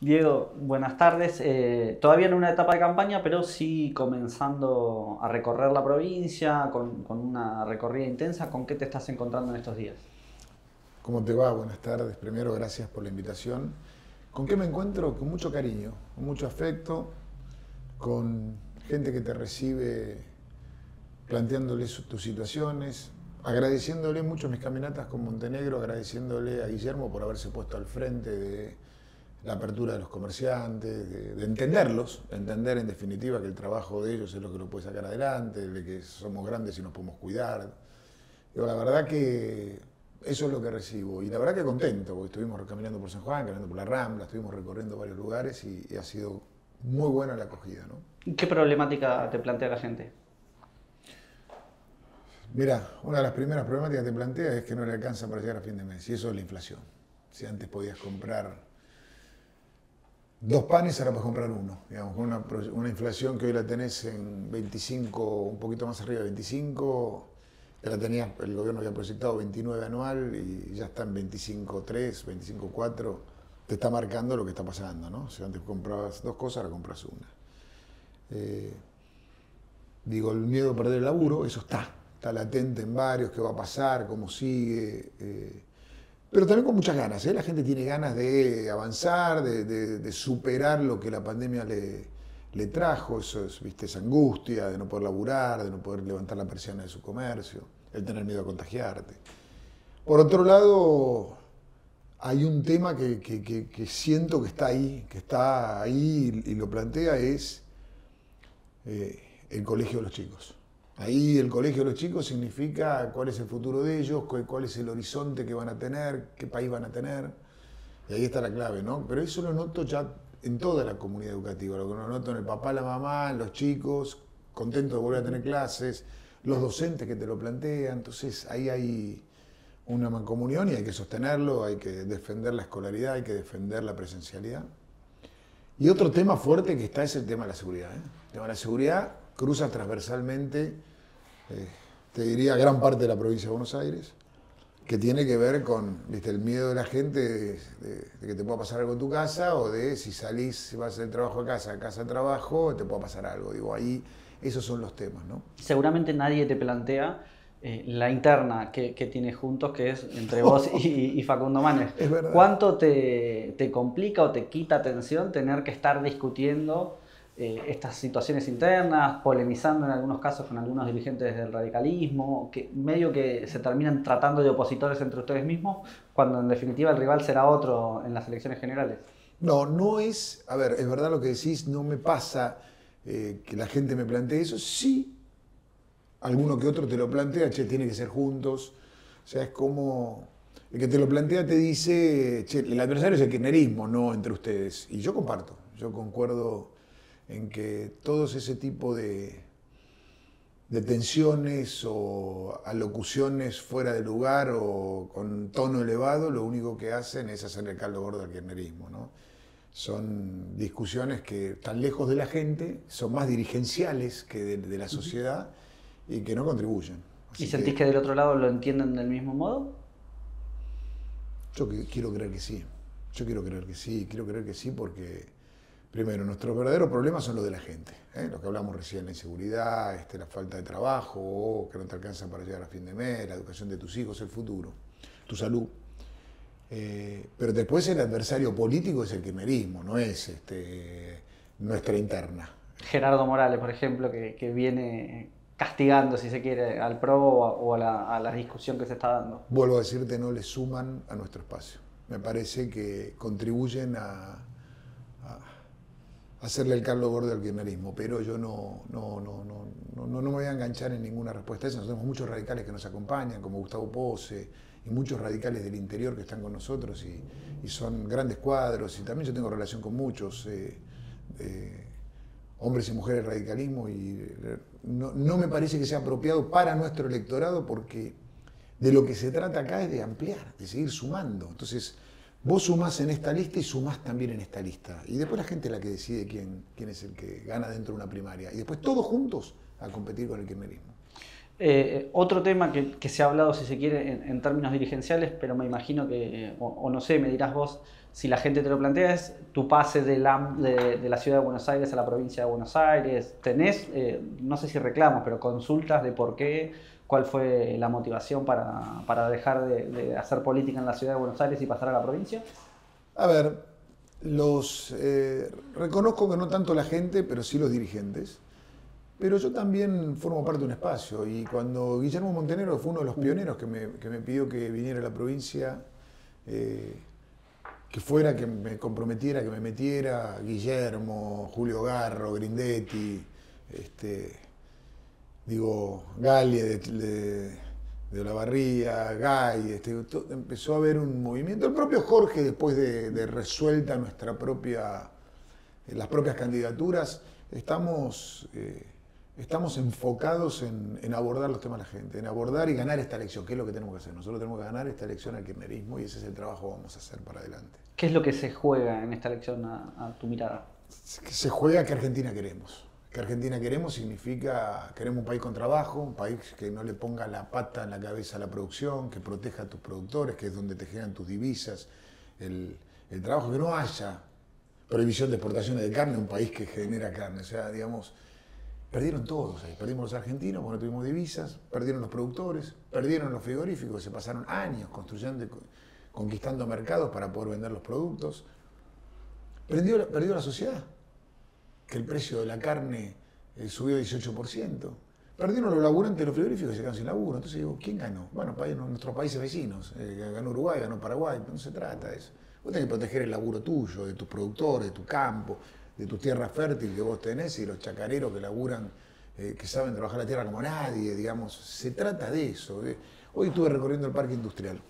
Diego, buenas tardes. Eh, todavía en una etapa de campaña, pero sí comenzando a recorrer la provincia con, una recorrida intensa. ¿Con qué te estás encontrando en estos días? ¿Cómo te va? Buenas tardes. Primero, gracias por la invitación. ¿Con qué me encuentro? Con mucho cariño, con mucho afecto, con gente que te recibe planteándoles tus situaciones, agradeciéndole mucho mis caminatas con Montenegro, agradeciéndole a Guillermo por haberse puesto al frente de la apertura de los comerciantes, de, entenderlos, entender en definitiva que el trabajo de ellos es lo que lo puede sacar adelante, de que somos grandes y nos podemos cuidar. Pero la verdad que eso es lo que recibo. Y la verdad que contento, porque estuvimos caminando por San Juan, caminando por la Rambla, estuvimos recorriendo varios lugares y, ha sido muy buena la acogida. ¿no? ¿Qué problemática te plantea la gente? Mira, una de las primeras problemáticas que te plantea es que no le alcanza para llegar a fin de mes, y eso es la inflación. Si antes podías comprar dos panes, ahora puedes comprar uno. Digamos, con una, inflación que hoy la tenés en 25, un poquito más arriba de 25, ya la tenía, el gobierno había proyectado 29 anual y ya está en 25.3, 25.4, te está marcando lo que está pasando, ¿no? Si antes comprabas dos cosas, ahora compras una. Eh, digo, el miedo a perder el laburo, eso está, está latente en varios, qué va a pasar, cómo sigue. Eh, pero también con muchas ganas. ¿eh? La gente tiene ganas de avanzar, de, superar lo que la pandemia le, trajo, eso es, ¿viste? esa angustia de no poder laburar, de no poder levantar la persiana de su comercio, el tener miedo a contagiarte. Por otro lado, hay un tema que, siento que está ahí, que está ahí y, lo plantea, es eh, el colegio de los chicos. Ahí el colegio de los chicos significa cuál es el futuro de ellos, cuál es el horizonte que van a tener, qué país van a tener. Y ahí está la clave, ¿no? Pero eso lo noto ya en toda la comunidad educativa, lo que lo noto en el papá, la mamá, en los chicos, contentos de volver a tener clases, los docentes que te lo plantean. Entonces ahí hay una mancomunión y hay que sostenerlo, hay que defender la escolaridad, hay que defender la presencialidad. Y otro tema fuerte que está es el tema de la seguridad. ¿eh? El tema de la seguridad cruza transversalmente, eh, te diría, gran parte de la provincia de Buenos Aires, que tiene que ver con ¿viste? el miedo de la gente de, que te pueda pasar algo en tu casa o de si salís, si vas del trabajo a casa, a casa a trabajo, te pueda pasar algo. Digo, ahí esos son los temas, ¿no? Seguramente nadie te plantea eh, la interna que, que tienes juntos, que es entre vos y, Facundo Manes. Es. ¿Cuánto te, te, complica o te quita atención tener que estar discutiendo eh, estas situaciones internas, polemizando en algunos casos con algunos dirigentes del radicalismo, que medio que se terminan tratando de opositores entre ustedes mismos, cuando en definitiva el rival será otro en las elecciones generales. No, no es, a ver, es verdad lo que decís, no me pasa eh, que la gente me plantee eso, sí, alguno que otro te lo plantea, che, tiene que ser juntos, o sea, es como... El que te lo plantea te dice, che, el adversario es el kirchnerismo, no entre ustedes. Y yo comparto, yo concuerdo en que todos ese tipo de, de tensiones o alocuciones fuera de lugar o con tono elevado, lo único que hacen es hacer el caldo gordo al kirchnerismo. ¿no? Son discusiones que están lejos de la gente, son más dirigenciales que de, la sociedad y que no contribuyen. ¿Y sentís que, del otro lado lo entienden del mismo modo? Yo quiero creer que sí. Yo quiero creer que sí, quiero creer que sí porque Primero, nuestros verdaderos problemas son los de la gente, ¿eh? lo que hablamos recién, la inseguridad, este, la falta de trabajo, que no te alcanza para llegar a fin de mes, la educación de tus hijos, el futuro, tu salud. Eh, pero después el adversario político es el quimerismo, no es este, nuestra interna. Gerardo Morales, por ejemplo, que, viene castigando, si se quiere, al PRO o, a, la, a la discusión que se está dando. Vuelvo a decirte, no le suman a nuestro espacio. Me parece que contribuyen a hacerle el Carlos Gordo al kirchnerismo, pero yo no, no, no, no, no, me voy a enganchar en ninguna respuesta a eso. tenemos muchos radicales que nos acompañan, como Gustavo Pose, y muchos radicales del interior que están con nosotros y, son grandes cuadros. Y también yo tengo relación con muchos eh, eh, hombres y mujeres radicalismo y eh, no, no me parece que sea apropiado para nuestro electorado porque de lo que se trata acá es de ampliar, de seguir sumando. Entonces, Vos sumás en esta lista y sumás también en esta lista. Y después la gente es la que decide quién, quién es el que gana dentro de una primaria. Y después todos juntos a competir con el kirchnerismo. Eh, otro tema que, se ha hablado, si se quiere, en, términos dirigenciales, pero me imagino que, o, no sé, me dirás vos, si la gente te lo plantea, es tu pase de la, de, la ciudad de Buenos Aires a la provincia de Buenos Aires. ¿Tenés, eh, no sé si reclamos, pero consultas de por qué, cuál fue la motivación para, dejar de, hacer política en la ciudad de Buenos Aires y pasar a la provincia? A ver, los eh, reconozco que no tanto la gente, pero sí los dirigentes. Pero yo también formo parte de un espacio y cuando Guillermo Montenegro fue uno de los pioneros que me, pidió que viniera a la provincia, eh, que fuera, que me comprometiera, que me metiera, Guillermo, Julio Garro, Grindetti, este, digo, Galia de, de, de Olavarría, Gay, este, empezó a haber un movimiento. El propio Jorge, después de, resuelta nuestra propia, las propias candidaturas, estamos... Eh, estamos enfocados en, abordar los temas de la gente, en abordar y ganar esta elección, que es lo que tenemos que hacer. Nosotros tenemos que ganar esta elección al kirchnerismo y ese es el trabajo que vamos a hacer para adelante. ¿Qué es lo que se juega en esta elección a, tu mirada? Se juega que Argentina queremos. Que Argentina queremos significa, queremos un país con trabajo, un país que no le ponga la pata en la cabeza a la producción, que proteja a tus productores, que es donde te generan tus divisas, el, trabajo, que no haya prohibición de exportaciones de carne, un país que genera carne. O sea, digamos, Perdieron todos ahí. Perdimos los argentinos porque no tuvimos divisas, perdieron los productores, perdieron los frigoríficos, se pasaron años construyendo, conquistando mercados para poder vender los productos. Perdió, perdió la sociedad, que el precio de la carne eh, subió 18%. Perdieron los laburantes los frigoríficos y se quedaron sin laburo. Entonces digo, ¿quién ganó? Bueno, nuestros países vecinos. Eh, ganó Uruguay, ganó Paraguay, no se trata de eso. Vos tenés que proteger el laburo tuyo, de tus productores, de tu campo, de tu tierra fértil que vos tenés y los chacareros que laburan, eh, que saben trabajar la tierra como nadie, digamos. Se trata de eso. Hoy estuve recorriendo el parque industrial.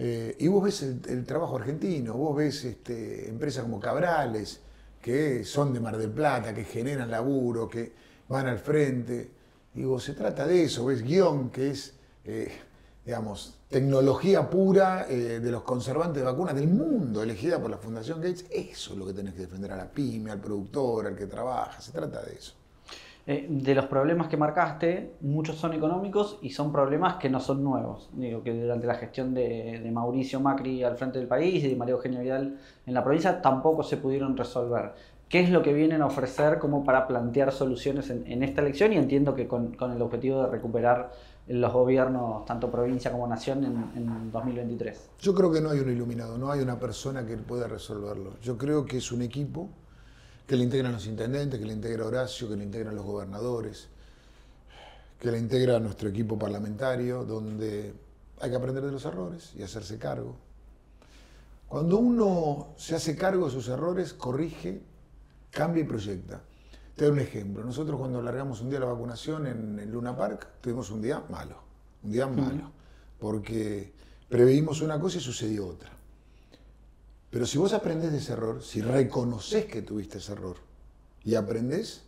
Y vos ves el, trabajo argentino, vos ves este, empresas como Cabrales, que son de Mar del Plata, que generan laburo, que van al frente. Digo, se trata de eso, ves Guión, que es eh, digamos, tecnología pura eh, de los conservantes de vacunas del mundo, elegida por la Fundación Gates, eso es lo que tenés que defender a la pyme, al productor, al que trabaja, se trata de eso. Eh, de los problemas que marcaste, muchos son económicos y son problemas que no son nuevos. Digo que durante la gestión de, Mauricio Macri al frente del país y de María Eugenia Vidal en la provincia tampoco se pudieron resolver. ¿Qué es lo que vienen a ofrecer como para plantear soluciones en, esta elección? Y entiendo que con, con el objetivo de recuperar los gobiernos, tanto provincia como nación, en, 2023? Yo creo que no hay un iluminado, no hay una persona que pueda resolverlo. Yo creo que es un equipo que le integran los intendentes, que le integra Horacio, que le integran los gobernadores, que le integra nuestro equipo parlamentario, donde hay que aprender de los errores y hacerse cargo. Cuando uno se hace cargo de sus errores, corrige, cambia y proyecta. Te doy un ejemplo. Nosotros cuando largamos un día la vacunación en, el Luna Park, tuvimos un día malo. Un día malo. Porque preveímos una cosa y sucedió otra. Pero si vos aprendés de ese error, si reconoces que tuviste ese error y aprendés,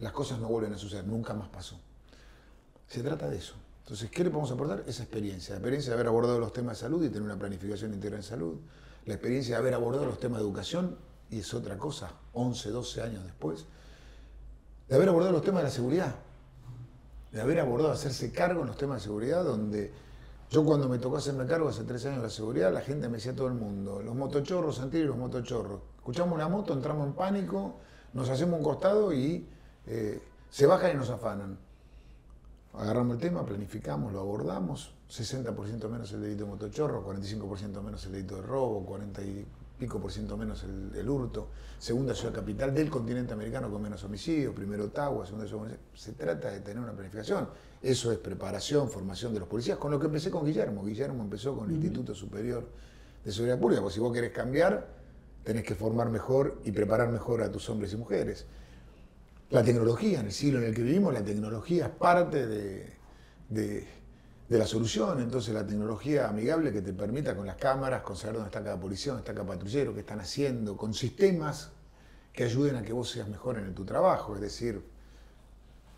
las cosas no vuelven a suceder. Nunca más pasó. Se trata de eso. Entonces, ¿qué le podemos aportar? Esa experiencia. La experiencia de haber abordado los temas de salud y tener una planificación integral en salud. La experiencia de haber abordado los temas de educación y es otra cosa, 11, 12 años después de haber abordado los temas de la seguridad, de haber abordado, hacerse cargo en los temas de seguridad, donde yo cuando me tocó hacerme cargo hace tres años de la seguridad, la gente me decía todo el mundo, los motochorros, Santiago y los motochorros. Escuchamos una moto, entramos en pánico, nos hacemos un costado y eh, se bajan y nos afanan. Agarramos el tema, planificamos, lo abordamos, 60% menos el delito de motochorro, 45% menos el delito de robo, 40 pico por ciento menos el, hurto, segunda ciudad capital del continente americano con menos homicidios, primero Ottawa, segunda ciudad Se trata de tener una planificación. Eso es preparación, formación de los policías, con lo que empecé con Guillermo. Guillermo empezó con el Instituto Superior de Seguridad Pública, porque si vos querés cambiar, tenés que formar mejor y preparar mejor a tus hombres y mujeres. La tecnología, en el siglo en el que vivimos, la tecnología es parte de de la solución, entonces la tecnología amigable que te permita con las cámaras, con saber dónde está cada policía, dónde está cada patrullero, qué están haciendo, con sistemas que ayuden a que vos seas mejor en tu trabajo, es decir,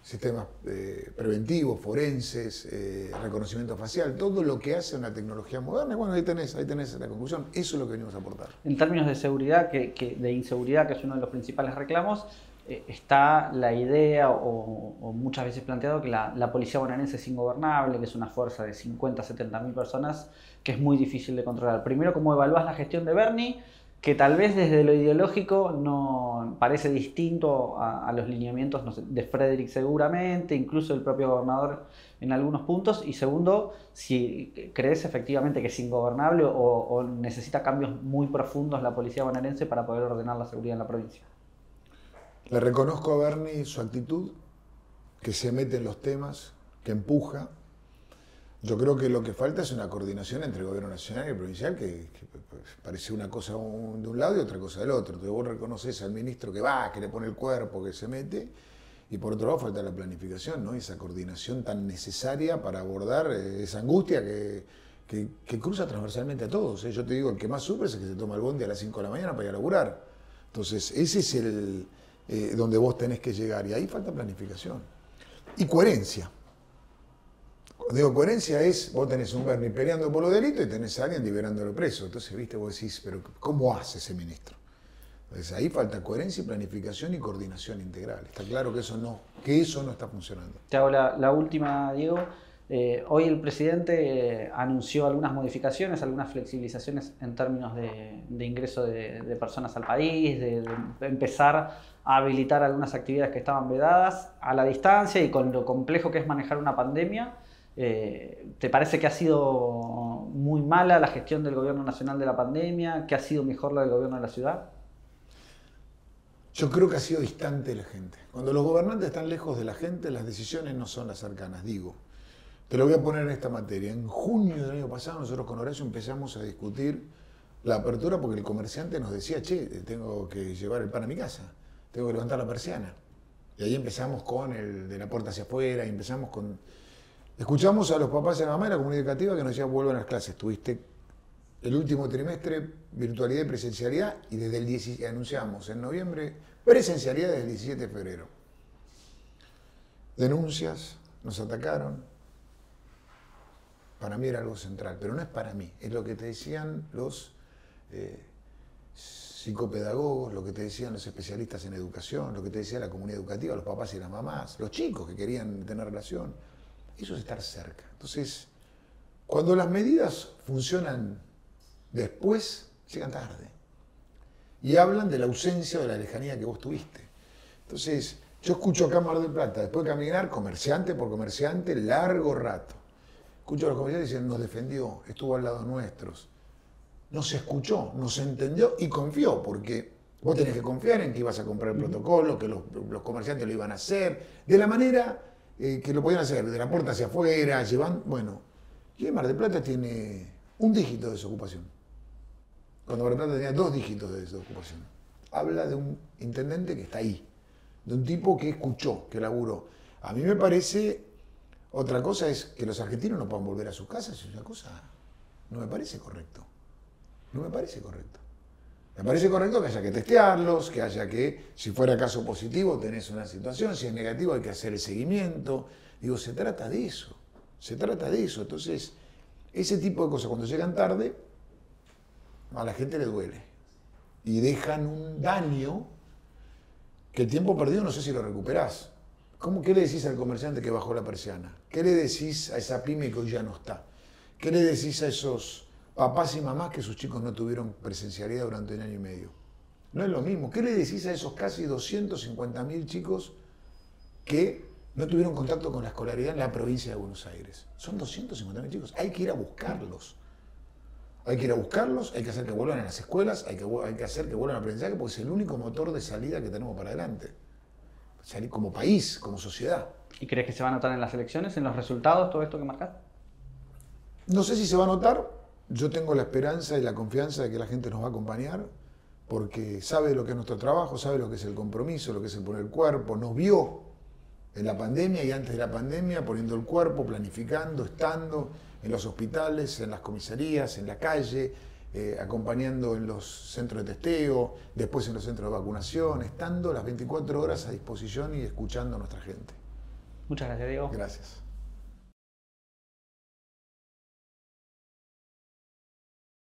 sistemas eh, preventivos, forenses, eh, reconocimiento facial, todo lo que hace una tecnología moderna. Bueno, ahí tenés, ahí tenés la conclusión. Eso es lo que venimos a aportar. En términos de seguridad, que, de inseguridad, que es uno de los principales reclamos, está la idea o, muchas veces planteado que la, policía bonaerense es ingobernable, que es una fuerza de 50, 70 mil personas que es muy difícil de controlar. Primero, ¿cómo evalúas la gestión de Bernie? que tal vez desde lo ideológico no parece distinto a, los lineamientos de Frederick seguramente, incluso el propio gobernador en algunos puntos. Y segundo, si crees efectivamente que es ingobernable o, o necesita cambios muy profundos la policía bonaerense para poder ordenar la seguridad en la provincia. Le reconozco a Bernie su actitud, que se mete en los temas, que empuja. Yo creo que lo que falta es una coordinación entre el gobierno nacional y el provincial, que, pues, parece una cosa de un lado y otra cosa del otro. Entonces vos reconoces al ministro que va, que le pone el cuerpo, que se mete, y por otro lado falta la planificación, ¿no? esa coordinación tan necesaria para abordar eh, esa angustia que, cruza transversalmente a todos. ¿eh? Yo te digo, el que más sufre es el que se toma el bondi a las 5 de la mañana para ir a laburar. Entonces, ese es el, eh, donde vos tenés que llegar. Y ahí falta planificación. Y coherencia. Digo coherencia es, vos tenés un Bernie peleando por los delitos y tenés a alguien liberándolo preso. Entonces, viste, vos decís, pero ¿cómo hace ese ministro? Entonces ahí falta coherencia planificación y coordinación integral. Está claro que eso no, que eso no está funcionando. Te hago la última, Diego. Eh, hoy el presidente eh, anunció algunas modificaciones, algunas flexibilizaciones en términos de, ingreso de, personas al país, de, empezar a habilitar algunas actividades que estaban vedadas a la distancia y con lo complejo que es manejar una pandemia. Eh, ¿Te parece que ha sido muy mala la gestión del gobierno nacional de la pandemia? ¿Que ha sido mejor la del gobierno de la ciudad? Yo creo que ha sido distante la gente. Cuando los gobernantes están lejos de la gente, las decisiones no son las cercanas, digo. Te lo voy a poner en esta materia. En junio del año pasado nosotros con Horacio empezamos a discutir la apertura porque el comerciante nos decía, che, tengo que llevar el pan a mi casa, tengo que levantar la persiana. Y ahí empezamos con el de la puerta hacia afuera, y empezamos con... Escuchamos a los papás y a la mamá de la comunidad educativa que nos decían, vuelvan a las clases. Tuviste el último trimestre virtualidad y presencialidad y desde el 10, anunciamos en noviembre presencialidad desde el 17 de febrero. Denuncias, nos atacaron, para mí era algo central, pero no es para mí, es lo que te decían los eh, psicopedagogos, lo que te decían los especialistas en educación, lo que te decía la comunidad educativa, los papás y las mamás, los chicos que querían tener relación. Eso es estar cerca. Entonces, cuando las medidas funcionan después, llegan tarde. Y hablan de la ausencia o de la lejanía que vos tuviste. Entonces, yo escucho acá Mar del Plata, después de caminar comerciante por comerciante, largo rato Escucho a los comerciantes diciendo, nos defendió, estuvo al lado nuestros. No se escuchó, no se entendió y confió, porque vos tenés que confiar en que ibas a comprar el protocolo, que los, comerciantes lo iban a hacer, de la manera eh, que lo podían hacer, de la puerta hacia afuera, llevando. Bueno, y Mar del Plata tiene un dígito de desocupación. Cuando Mar del Plata tenía dos dígitos de desocupación. Habla de un intendente que está ahí, de un tipo que escuchó, que laburó. A mí me parece otra cosa es que los argentinos no puedan volver a sus casas, es una cosa, no me parece correcto. No me parece correcto. Me parece correcto que haya que testearlos, que haya que, si fuera caso positivo, tenés una situación, si es negativo hay que hacer el seguimiento. Digo, se trata de eso, se trata de eso. Entonces, ese tipo de cosas cuando llegan tarde, a la gente le duele. Y dejan un daño que el tiempo perdido no sé si lo recuperás. ¿Cómo, ¿Qué le decís al comerciante que bajó la persiana? ¿Qué le decís a esa pyme que hoy ya no está? ¿Qué le decís a esos papás y mamás que sus chicos no tuvieron presencialidad durante un año y medio? No es lo mismo. ¿Qué le decís a esos casi 250.000 chicos que no tuvieron contacto con la escolaridad en la provincia de Buenos Aires? Son 250.000 chicos. Hay que ir a buscarlos. Hay que ir a buscarlos, hay que hacer que vuelvan a las escuelas, hay que, hacer que vuelvan a aprendizaje porque es el único motor de salida que tenemos para adelante salir como país, como sociedad. ¿Y crees que se va a notar en las elecciones, en los resultados, todo esto que marcas? No sé si se va a notar. Yo tengo la esperanza y la confianza de que la gente nos va a acompañar, porque sabe lo que es nuestro trabajo, sabe lo que es el compromiso, lo que es el poner el cuerpo, nos vio en la pandemia y antes de la pandemia poniendo el cuerpo, planificando, estando en los hospitales, en las comisarías, en la calle, eh, acompañando en los centros de testeo, después en los centros de vacunación, estando las 24 horas a disposición y escuchando a nuestra gente. Muchas gracias, Diego. Gracias.